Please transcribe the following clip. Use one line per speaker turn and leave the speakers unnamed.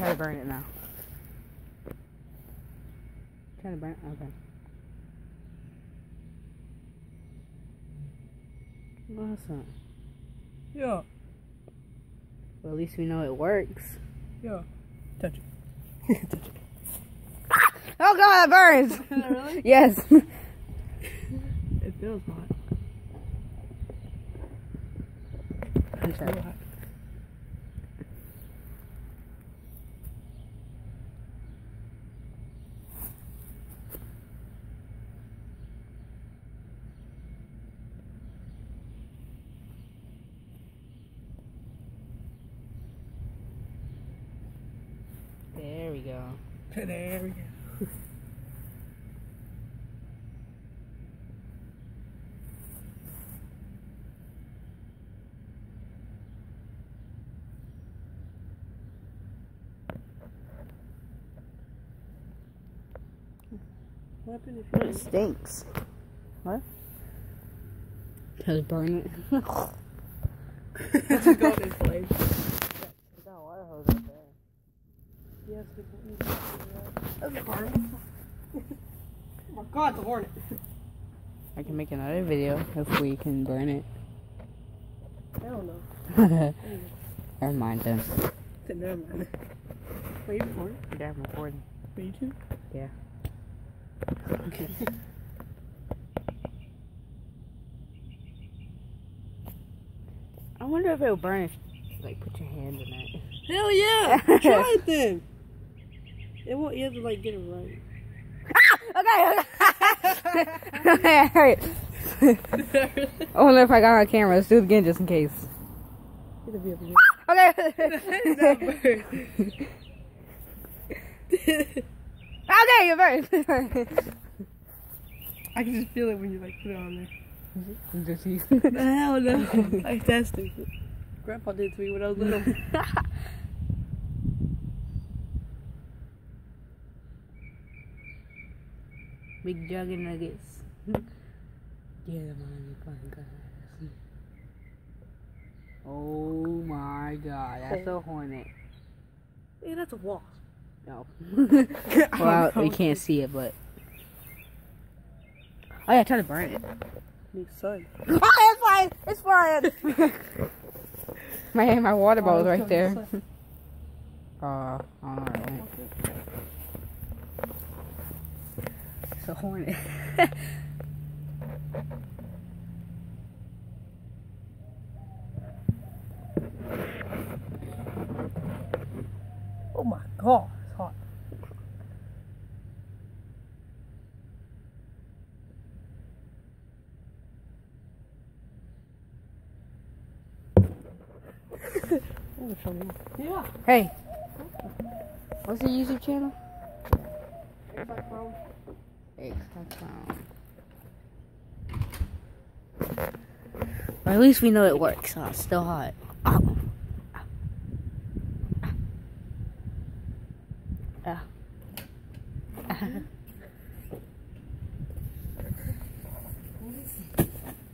try to burn it now. Try to burn it. Okay. Awesome.
Yeah.
Well, at least we know it works.
Yeah. Touch it. Touch it.
Oh god, it burns!
really?
yes.
It feels hot. It's
There we go.
There we go. What if
It stinks. What? Just burn it.
Let's go this place.
got a water hose up there.
Yes, we can- That's a hornet. oh my god, the hornet.
I can make another video if we can burn it.
I don't know.
Never mind then.
Never mind. Wait, you recording?
Yeah, I'm recording.
For YouTube?
Yeah.
Okay.
I wonder if it'll burn if like put your hand in it.
Hell yeah! Try it then. It won't. You have to like get it right.
okay, okay. okay, I heard it. I wonder if I got on camera. Let's do it again just in case.
It'll be up here.
Okay. okay, you're burnt.
I can just feel it when you like put it on there. Mm-hmm.
Just you.
Hell no. like that's stupid. Grandpa did to me when I was little.
Big jug of nuggets. Get them on your fucking glass. Oh my god, that's a hornet.
hey, that's a wasp.
No. well, we can't see it, but. Oh yeah, try to burn it.
Me son.
Oh, it's fine. It's fine. my my water bottle's right there. Uh, alright. It's a hornet.
Oh my god, it's hot. Yeah.
hey, what's the YouTube channel? Or at least we know it works. It's still hot. Oh. Ah. Ah.